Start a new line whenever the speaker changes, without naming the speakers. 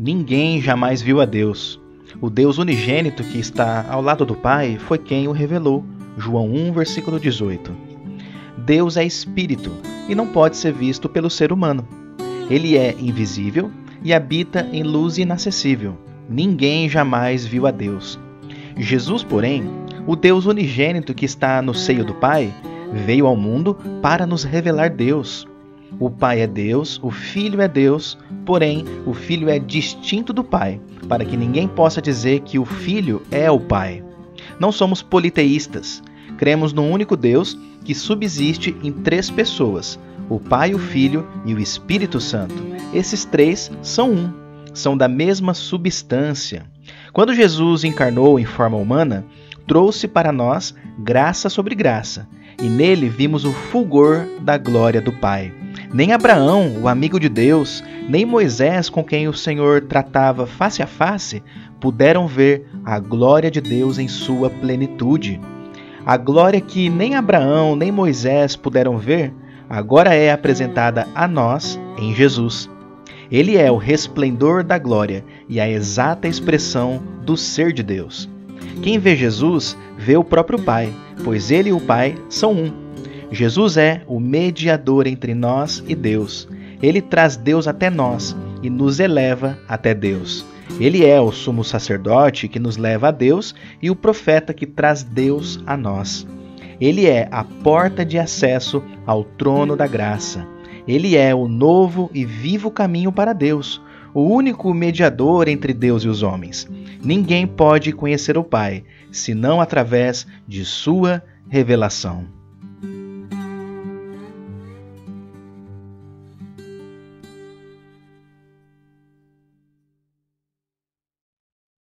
Ninguém jamais viu a Deus. O Deus unigênito que está ao lado do Pai foi quem o revelou. João 1, versículo 18. Deus é espírito e não pode ser visto pelo ser humano. Ele é invisível e habita em luz inacessível. Ninguém jamais viu a Deus. Jesus, porém, o Deus unigênito que está no seio do Pai, veio ao mundo para nos revelar Deus. O Pai é Deus, o Filho é Deus, porém o Filho é distinto do Pai, para que ninguém possa dizer que o Filho é o Pai. Não somos politeístas. Cremos num único Deus que subsiste em três pessoas: o Pai, o Filho e o Espírito Santo. Esses três são um, são da mesma substância. Quando Jesus encarnou em forma humana, trouxe para nós graça sobre graça, e nele vimos o fulgor da glória do Pai. Nem Abraão, o amigo de Deus, nem Moisés, com quem o Senhor tratava face a face, puderam ver a glória de Deus em sua plenitude. A glória que nem Abraão nem Moisés puderam ver, agora é apresentada a nós em Jesus. Ele é o resplendor da glória e a exata expressão do ser de Deus. Quem vê Jesus vê o próprio Pai, pois ele e o Pai são um. Jesus é o mediador entre nós e Deus. Ele traz Deus até nós e nos eleva até Deus. Ele é o sumo sacerdote que nos leva a Deus e o profeta que traz Deus a nós. Ele é a porta de acesso ao trono da graça. Ele é o novo e vivo caminho para Deus, o único mediador entre Deus e os homens. Ninguém pode conhecer o Pai senão através de sua revelação.